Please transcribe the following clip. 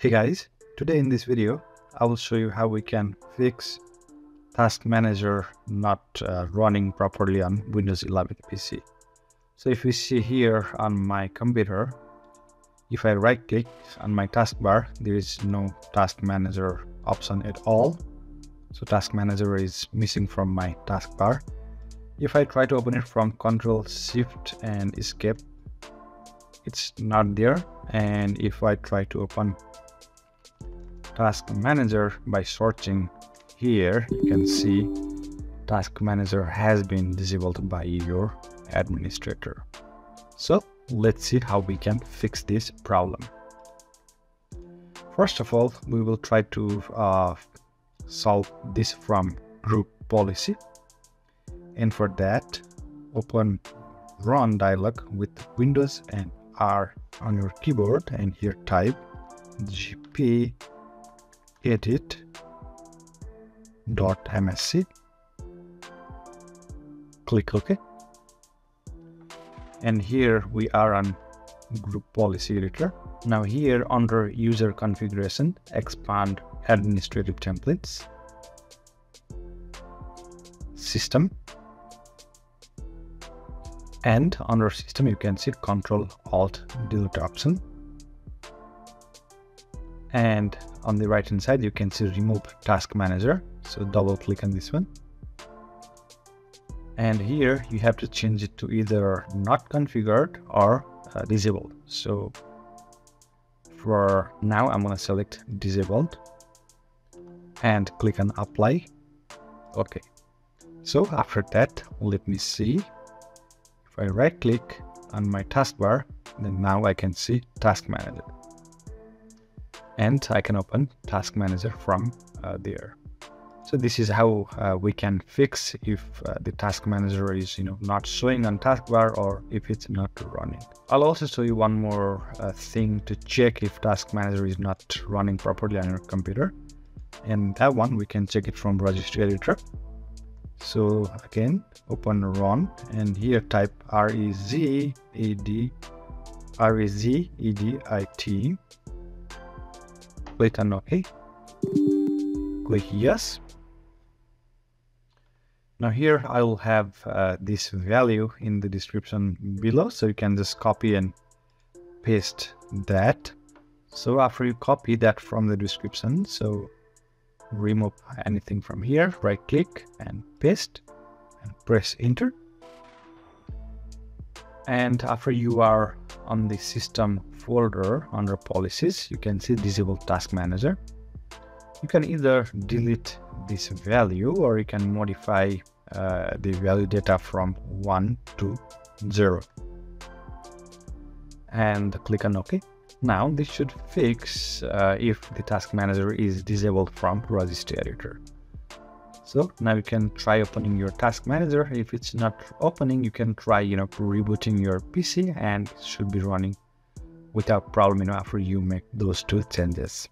Hey guys, today in this video, I will show you how we can fix Task Manager not uh, running properly on Windows 11 PC. So if you see here on my computer, if I right click on my taskbar, there is no Task Manager option at all. So Task Manager is missing from my taskbar. If I try to open it from Control Shift and Escape, it's not there. And if I try to open Task Manager by searching here, you can see Task Manager has been disabled by your administrator. So let's see how we can fix this problem. First of all, we will try to uh, solve this from group policy. And for that, open run dialog with Windows and R on your keyboard and here type gp edit dot msc click ok. And here we are on group policy editor. Now here under user configuration expand administrative templates. System. And under system you can see control alt delete option and on the right hand side you can see remove task manager. So double click on this one. And here you have to change it to either not configured or uh, disabled. So for now i'm going to select disabled and click on apply. Okay. So after that let me see. If i right click on my taskbar then now i can see task manager and I can open Task Manager from uh, there. So this is how uh, we can fix if uh, the Task Manager is you know not showing on taskbar or if it's not running. I'll also show you one more uh, thing to check if Task Manager is not running properly on your computer. And that one we can check it from Registry Editor. So again, open run and here type R-E-G-E-D R-E-G-E-D-I-T click on OK. Click Yes. Now here I will have uh, this value in the description below, so you can just copy and paste that. So after you copy that from the description, so remove anything from here, right click and paste and press enter. And after you are on the system folder under policies, you can see disable task manager. You can either delete this value or you can modify uh, the value data from 1 to 0 and click on OK. Now this should fix uh, if the task manager is disabled from registry editor. So now you can try opening your task manager. If it's not opening, you can try, you know, rebooting your PC and should be running without problem, you know, after you make those two changes.